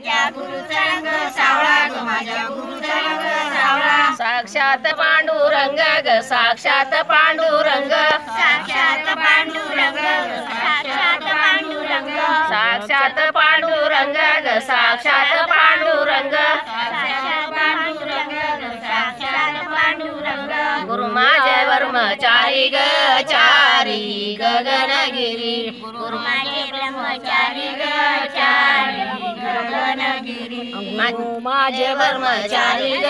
माझ्या गुरुचा रंग सावळा ग माझ्या गुरुचा रंग सावळा. साक्षात पांडुरंग ग साक्षात पांडुरंग. साक्षात पांडुरंग साक्षात पांडुरंग. साक्षात पांडुरंग ग साक्षात पांडुरंग. साक्षात पांडुरंग साक्षात पांडुरंग. गुरु माझे ब्रह्मचारी ग चारी गगनगिरी गुरु माझे ब्रह्मचारी ग चारी गगनगिरी गुरु माझे ब्रह्मचारी ग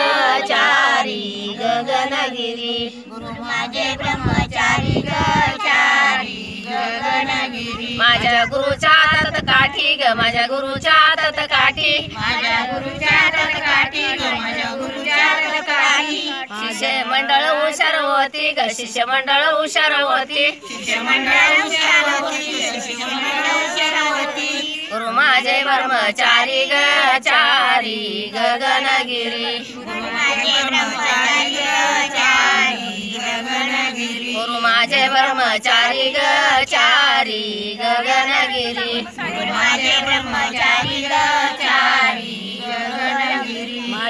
चारी गगनगिरी गुरु माझे ब्रह्मचारी ग चारी गगनगिरी माझ्या गुरुच्या हातात काठी ग माझ्या गुरुच्या हातात काठी. माझ्या हुशार होती ग शिष्य मंडळ हुशार होती शिष्यमंडळ शिष्यमंडळ गुरु माझे ब्रह्मचारी ग चारी गगनगिरी गुरु माझे ब्रह्मचारी ग चारी गगनगिरी गुरु माझे ब्रह्मचारी ग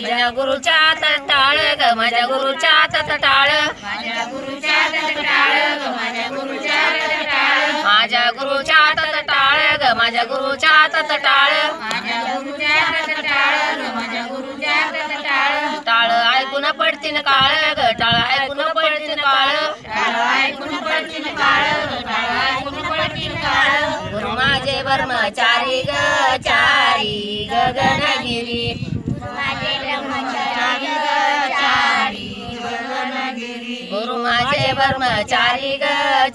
माझ्या गुरुच्या तटाळ ग माझ्या गुरुच्या तटाळ. माझ्या गुरुच्या ग माझ्या गुरुच्या तत्काळ माझ्या गुरुच्या तटाळ ग माझ्या गुरुच्या तटाळ. माझ्या गुरुच्या ग माझ्या गुरुच्या तत्काळ टाळ ऐकून पडतीन काळ ग टाळ ऐकून पडतीन काळ. टाळ ऐकून पडतील काळ टाळ ऐकून पडतील काळ. गुरु माझे ब्रह्मचारी ग चारी गगनगिरी. ब्रह्मचारी ग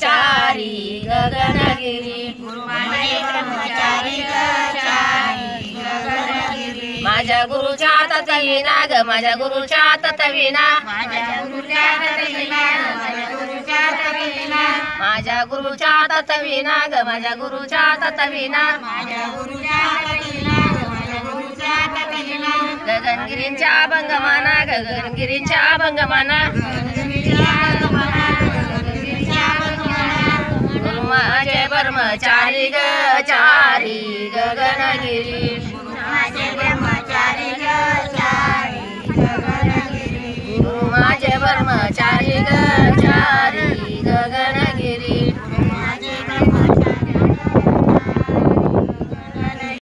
चारी गगनगिरी गुरु माझे ब्रह्मचारी ग चारी गगनगिरी माझ्या गुरुच्या हातात विना ग माझ्या गुरुच्या हातात विना माझ्या गुरुच्या माझ्या गुरुच्या तत्विना माझ्या गुरुच्या हातात विना ग माझ्या गुरुच्या हातात विना माझ्या गुरुच्या तत्विना माझ्या गुरुच्या तत्विना गगनगिरींच्या गगनगिरींच्या अभंगमाना गुरु ब्रह्मचारी ग चारी गगनगिरी